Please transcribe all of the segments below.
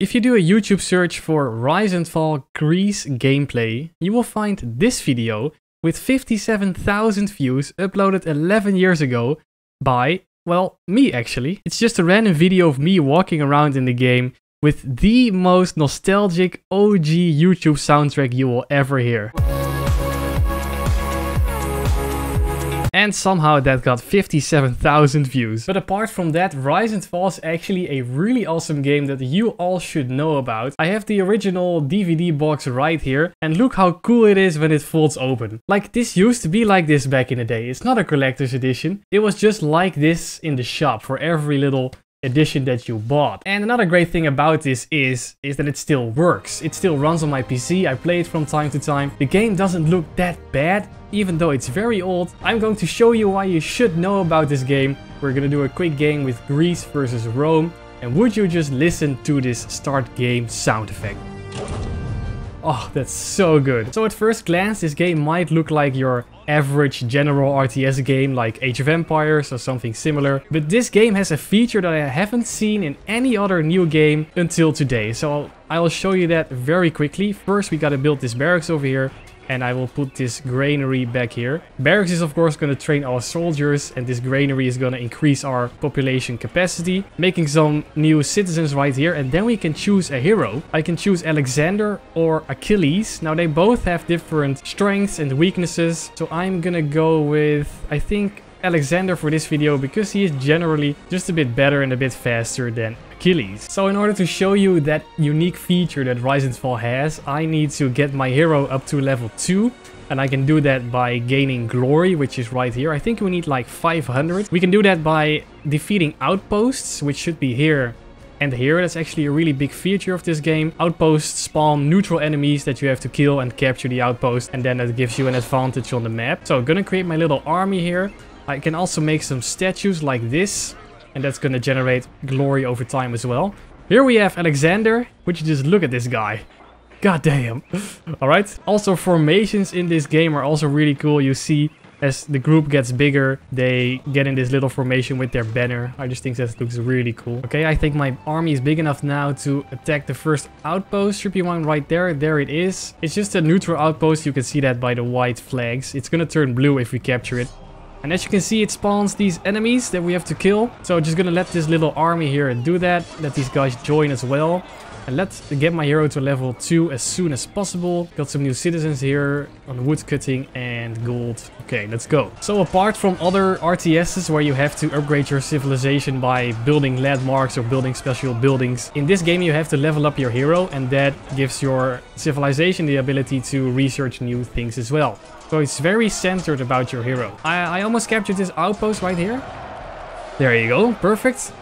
If you do a YouTube search for Rise and Fall Greece gameplay, you will find this video with 57,000 views uploaded 11 years ago by, well, me actually. It's just a random video of me walking around in the game with the most nostalgic OG YouTube soundtrack you will ever hear. And somehow that got 57,000 views. But apart from that, Rise and Fall is actually a really awesome game that you all should know about. I have the original DVD box right here. And look how cool it is when it folds open. Like this used to be like this back in the day. It's not a collector's edition. It was just like this in the shop for every little edition that you bought. And another great thing about this is, is that it still works. It still runs on my PC, I play it from time to time. The game doesn't look that bad, even though it's very old. I'm going to show you why you should know about this game. We're gonna do a quick game with Greece versus Rome. And would you just listen to this start game sound effect? Oh, that's so good. So at first glance, this game might look like your average general RTS game like Age of Empires or something similar. But this game has a feature that I haven't seen in any other new game until today. So I'll show you that very quickly. First, we gotta build this barracks over here and I will put this granary back here. Barracks is of course going to train our soldiers and this granary is going to increase our population capacity, making some new citizens right here and then we can choose a hero. I can choose Alexander or Achilles. Now they both have different strengths and weaknesses, so I'm gonna go with, I think, Alexander for this video because he is generally just a bit better and a bit faster than Achilles. So in order to show you that unique feature that and Fall has, I need to get my hero up to level 2. And I can do that by gaining glory, which is right here. I think we need like 500. We can do that by defeating outposts, which should be here and here. That's actually a really big feature of this game. Outposts spawn neutral enemies that you have to kill and capture the outpost. And then that gives you an advantage on the map. So I'm gonna create my little army here. I can also make some statues like this. And that's going to generate glory over time as well. Here we have Alexander. Would you just look at this guy? God damn. Alright. Also formations in this game are also really cool. You see as the group gets bigger, they get in this little formation with their banner. I just think that looks really cool. Okay, I think my army is big enough now to attack the first outpost. Should be one right there. There it is. It's just a neutral outpost. You can see that by the white flags. It's gonna turn blue if we capture it. And as you can see, it spawns these enemies that we have to kill. So I'm just gonna let this little army here do that. Let these guys join as well. And let's get my hero to level 2 as soon as possible. Got some new citizens here on wood cutting and gold. Okay, let's go. So apart from other RTSs where you have to upgrade your civilization by building landmarks or building special buildings, in this game you have to level up your hero and that gives your civilization the ability to research new things as well. So it's very centered about your hero. I, I almost captured this outpost right here. There you go, perfect.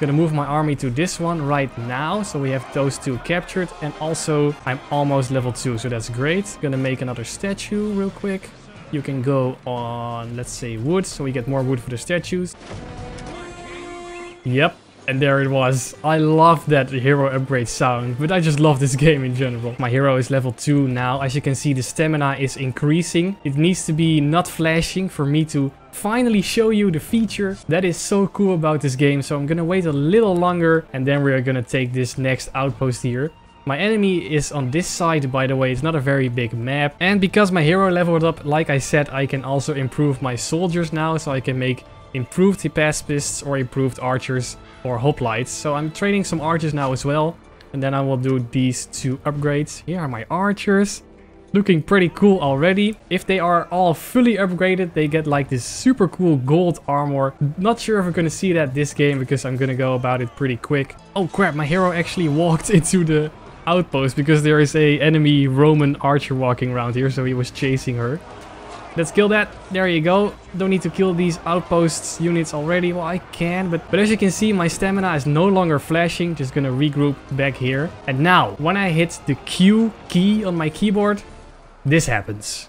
Gonna move my army to this one right now. So we have those two captured. And also I'm almost level 2, so that's great. Gonna make another statue real quick. You can go on, let's say, wood. So we get more wood for the statues. Yep, and there it was. I love that hero upgrade sound, but I just love this game in general. My hero is level 2 now. As you can see, the stamina is increasing. It needs to be not flashing for me to finally show you the feature that is so cool about this game. So I'm gonna wait a little longer and then we're gonna take this next outpost here. My enemy is on this side, by the way, it's not a very big map. And because my hero leveled up, like I said, I can also improve my soldiers now. So I can make improved Hypaspists or improved archers or hoplites. So I'm training some archers now as well. And then I will do these two upgrades. Here are my archers. Looking pretty cool already. If they are all fully upgraded, they get like this super cool gold armor. Not sure if we're gonna see that this game because I'm gonna go about it pretty quick. Oh crap, my hero actually walked into the outpost because there is a enemy Roman archer walking around here, so he was chasing her. Let's kill that. There you go. Don't need to kill these outposts units already. Well, I can, but, but as you can see, my stamina is no longer flashing. Just gonna regroup back here. And now, when I hit the Q key on my keyboard, this happens.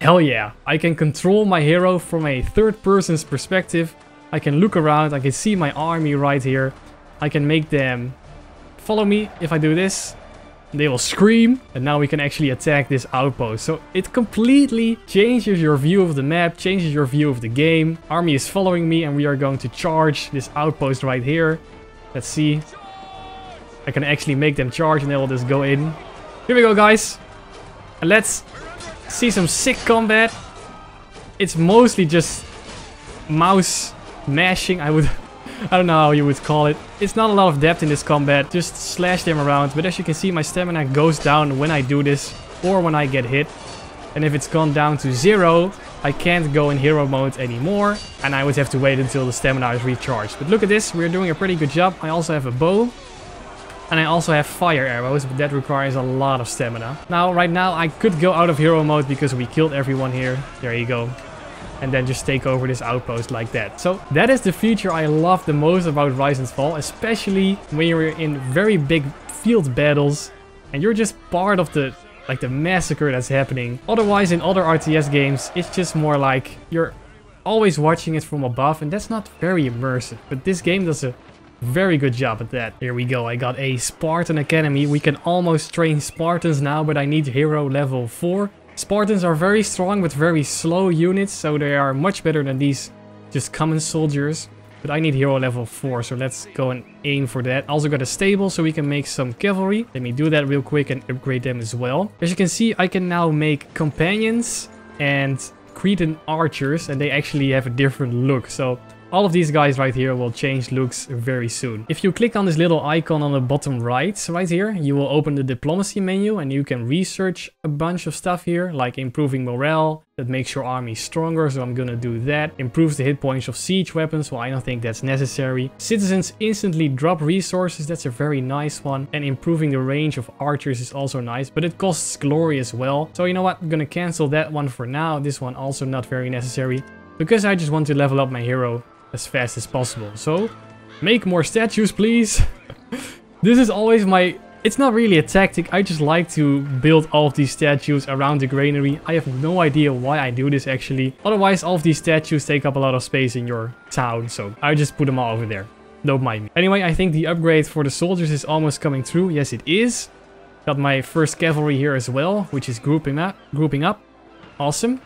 Hell yeah. I can control my hero from a third person's perspective. I can look around. I can see my army right here. I can make them follow me if I do this. They will scream and now we can actually attack this outpost. So it completely changes your view of the map, changes your view of the game. Army is following me and we are going to charge this outpost right here. Let's see. I can actually make them charge and they will just go in. Here we go, guys. And let's see some sick combat. It's mostly just mouse mashing, I would... I don't know how you would call it. It's not a lot of depth in this combat, just slash them around. But as you can see, my stamina goes down when I do this or when I get hit. And if it's gone down to zero, I can't go in hero mode anymore. And I would have to wait until the stamina is recharged. But look at this, we're doing a pretty good job. I also have a bow. And I also have fire arrows, but that requires a lot of stamina. Now, right now, I could go out of hero mode because we killed everyone here. There you go and then just take over this outpost like that. So that is the feature I love the most about Rise and Fall, especially when you're in very big field battles and you're just part of the like the massacre that's happening. Otherwise in other RTS games, it's just more like you're always watching it from above and that's not very immersive. But this game does a very good job at that. Here we go, I got a Spartan Academy. We can almost train Spartans now, but I need hero level 4. Spartans are very strong with very slow units, so they are much better than these just common soldiers. But I need hero level 4, so let's go and aim for that. Also got a stable, so we can make some cavalry. Let me do that real quick and upgrade them as well. As you can see, I can now make companions and Cretan archers, and they actually have a different look. So all of these guys right here will change looks very soon. If you click on this little icon on the bottom right, right here, you will open the diplomacy menu and you can research a bunch of stuff here, like improving morale, that makes your army stronger, so I'm gonna do that. Improves the hit points of siege weapons, well I don't think that's necessary. Citizens instantly drop resources, that's a very nice one. And improving the range of archers is also nice, but it costs glory as well. So you know what, I'm gonna cancel that one for now. This one also not very necessary, because I just want to level up my hero as fast as possible. So, make more statues, please. this is always my... It's not really a tactic, I just like to build all of these statues around the granary. I have no idea why I do this actually. Otherwise, all of these statues take up a lot of space in your town, so I just put them all over there. Don't mind me. Anyway, I think the upgrade for the soldiers is almost coming through. Yes, it is. Got my first cavalry here as well, which is grouping up. Grouping up. Awesome.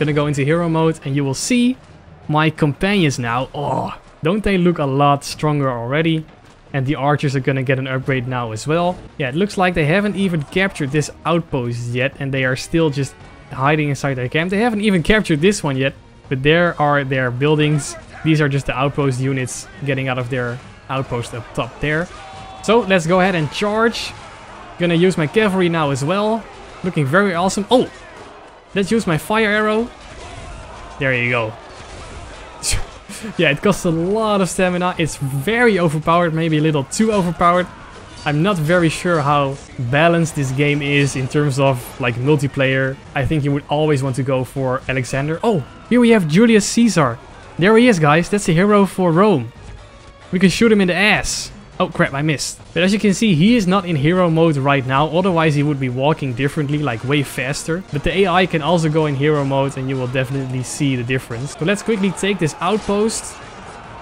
Gonna go into hero mode and you will see my companions now, oh, don't they look a lot stronger already? And the archers are gonna get an upgrade now as well. Yeah, it looks like they haven't even captured this outpost yet and they are still just hiding inside their camp. They haven't even captured this one yet, but there are their buildings. These are just the outpost units getting out of their outpost up top there. So let's go ahead and charge. Gonna use my cavalry now as well. Looking very awesome. Oh, let's use my fire arrow. There you go. Yeah, it costs a lot of stamina. It's very overpowered, maybe a little too overpowered. I'm not very sure how balanced this game is in terms of like multiplayer. I think you would always want to go for Alexander. Oh, here we have Julius Caesar. There he is, guys. That's the hero for Rome. We can shoot him in the ass. Oh crap, I missed. But as you can see, he is not in hero mode right now, otherwise he would be walking differently, like way faster. But the AI can also go in hero mode and you will definitely see the difference. So let's quickly take this outpost.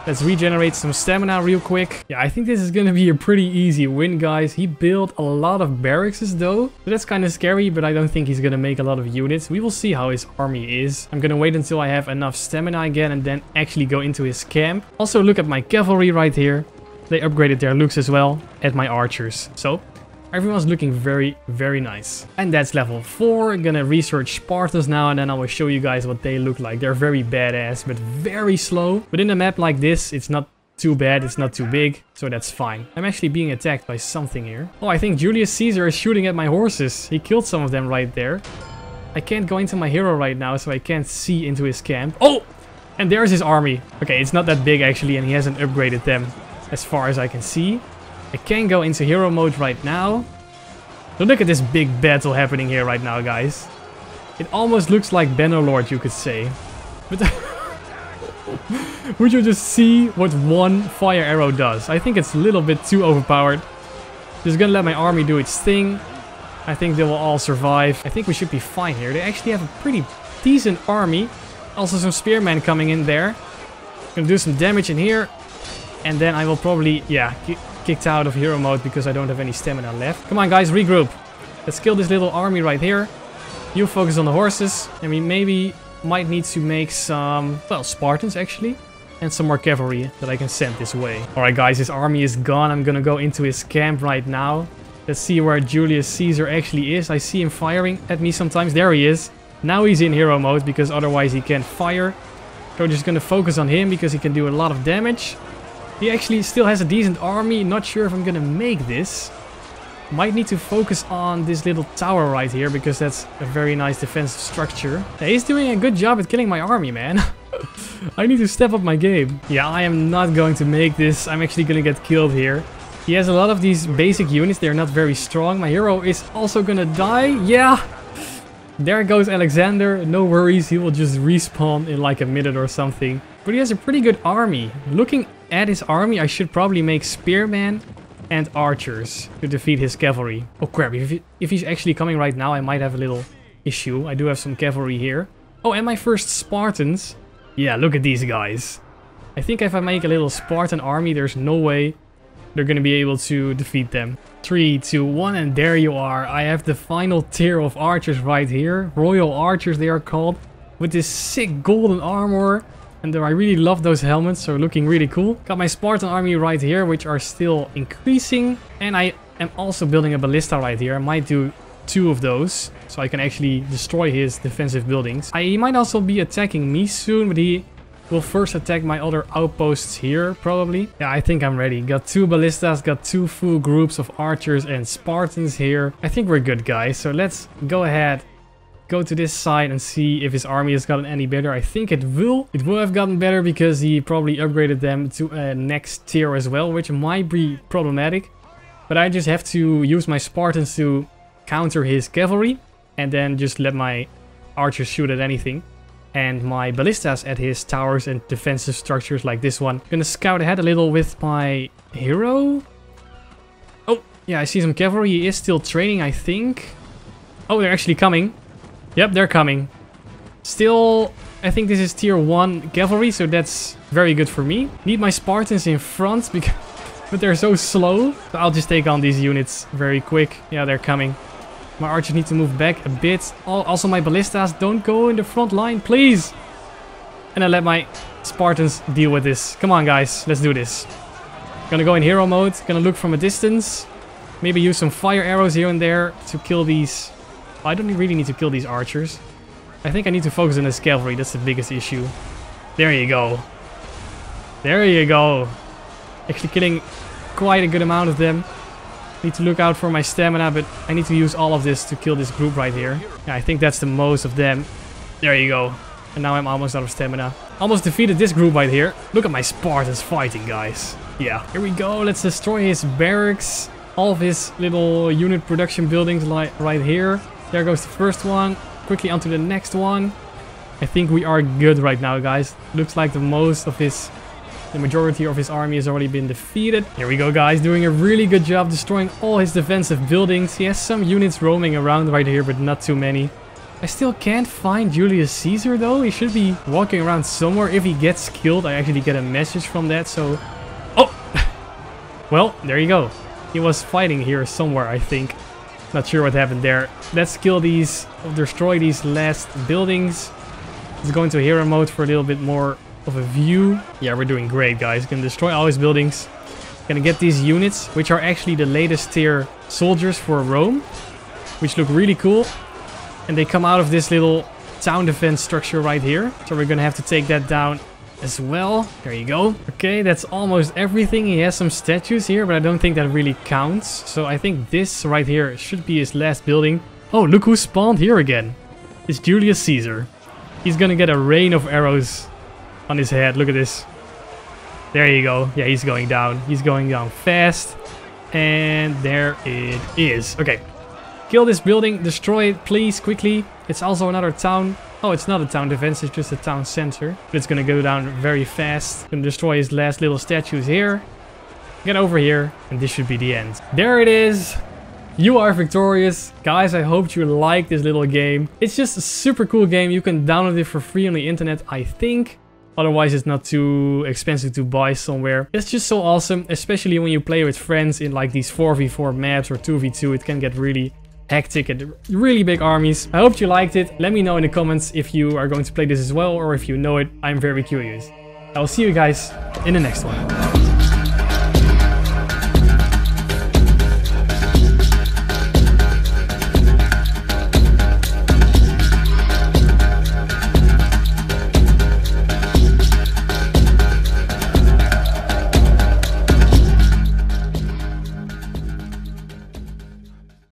Let's regenerate some stamina real quick. Yeah, I think this is gonna be a pretty easy win, guys. He built a lot of barracks though. So that's kind of scary, but I don't think he's gonna make a lot of units. We will see how his army is. I'm gonna wait until I have enough stamina again and then actually go into his camp. Also look at my cavalry right here. They upgraded their looks as well at my archers. So everyone's looking very, very nice. And that's level 4. I'm gonna research Spartans now and then I will show you guys what they look like. They're very badass, but very slow. But in a map like this, it's not too bad, it's not too big, so that's fine. I'm actually being attacked by something here. Oh, I think Julius Caesar is shooting at my horses. He killed some of them right there. I can't go into my hero right now, so I can't see into his camp. Oh! And there's his army. Okay, it's not that big actually, and he hasn't upgraded them as far as I can see. I can go into hero mode right now. So look at this big battle happening here right now, guys. It almost looks like Bannerlord, you could say. But would you just see what one fire arrow does? I think it's a little bit too overpowered. Just gonna let my army do its thing. I think they will all survive. I think we should be fine here. They actually have a pretty decent army. Also some spearmen coming in there. Gonna do some damage in here. And then I will probably, yeah, kicked out of hero mode because I don't have any stamina left. Come on guys, regroup. Let's kill this little army right here. You focus on the horses. And we maybe might need to make some, well, Spartans actually. and some more cavalry that I can send this way. Alright guys, his army is gone. I'm gonna go into his camp right now. Let's see where Julius Caesar actually is. I see him firing at me sometimes. There he is. Now he's in hero mode because otherwise he can't fire. So we're just gonna focus on him because he can do a lot of damage. He actually still has a decent army. Not sure if I'm gonna make this. Might need to focus on this little tower right here because that's a very nice defensive structure. He's doing a good job at killing my army, man. I need to step up my game. Yeah, I am not going to make this. I'm actually gonna get killed here. He has a lot of these basic units. They're not very strong. My hero is also gonna die. Yeah. There goes Alexander. No worries. He will just respawn in like a minute or something. But he has a pretty good army. Looking at his army, I should probably make spearmen and archers to defeat his cavalry. Oh crap, if, he, if he's actually coming right now, I might have a little issue. I do have some cavalry here. Oh, and my first Spartans. Yeah, look at these guys. I think if I make a little Spartan army, there's no way they're going to be able to defeat them. 3, 2, 1, and there you are. I have the final tier of archers right here. Royal archers they are called. With this sick golden armor. And uh, I really love those helmets, so looking really cool. Got my Spartan army right here, which are still increasing. And I am also building a ballista right here. I might do two of those, so I can actually destroy his defensive buildings. I, he might also be attacking me soon, but he will first attack my other outposts here, probably. Yeah, I think I'm ready. Got two ballistas, got two full groups of archers and Spartans here. I think we're good, guys. So let's go ahead go to this side and see if his army has gotten any better. I think it will. It will have gotten better because he probably upgraded them to a next tier as well, which might be problematic. But I just have to use my Spartans to counter his cavalry and then just let my archers shoot at anything and my ballistas at his towers and defensive structures like this one. Gonna scout ahead a little with my hero. Oh, yeah, I see some cavalry. He is still training, I think. Oh, they're actually coming. Yep, they're coming. Still, I think this is tier 1 cavalry, so that's very good for me. Need my Spartans in front, because, but they're so slow. So I'll just take on these units very quick. Yeah, they're coming. My archers need to move back a bit. Also, my ballistas don't go in the front line, please. And I let my Spartans deal with this. Come on, guys. Let's do this. Gonna go in hero mode. Gonna look from a distance. Maybe use some fire arrows here and there to kill these. I don't really need to kill these archers. I think I need to focus on this cavalry. That's the biggest issue. There you go. There you go. Actually killing quite a good amount of them. Need to look out for my stamina, but I need to use all of this to kill this group right here. Yeah, I think that's the most of them. There you go. And now I'm almost out of stamina. Almost defeated this group right here. Look at my Spartans fighting, guys. Yeah, here we go. Let's destroy his barracks. All of his little unit production buildings like right here. There goes the first one. Quickly onto the next one. I think we are good right now, guys. Looks like the most of his the majority of his army has already been defeated. Here we go, guys. Doing a really good job destroying all his defensive buildings. He has some units roaming around right here, but not too many. I still can't find Julius Caesar, though. He should be walking around somewhere. If he gets killed, I actually get a message from that, so... Oh! well, there you go. He was fighting here somewhere, I think. Not sure what happened there. Let's kill these, destroy these last buildings. Let's go into hero mode for a little bit more of a view. Yeah, we're doing great, guys. Gonna destroy all these buildings. Gonna get these units, which are actually the latest tier soldiers for Rome, which look really cool. And they come out of this little town defense structure right here. So we're gonna have to take that down as well. There you go. Okay, that's almost everything. He has some statues here, but I don't think that really counts. So I think this right here should be his last building. Oh, look who spawned here again. It's Julius Caesar. He's gonna get a rain of arrows on his head. Look at this. There you go. Yeah, he's going down. He's going down fast. And there it is. Okay. Kill this building. Destroy it, please, quickly. It's also another town. Oh, it's not a town defense. It's just a town center. But it's to go down very fast. Gonna destroy his last little statues here. Get over here. And this should be the end. There it is. You are victorious. Guys, I hope you like this little game. It's just a super cool game. You can download it for free on the internet, I think. Otherwise, it's not too expensive to buy somewhere. It's just so awesome, especially when you play with friends in like these 4v4 maps or 2v2. It can get really hectic and really big armies. I hope you liked it. Let me know in the comments if you are going to play this as well or if you know it. I'm very curious. I will see you guys in the next one.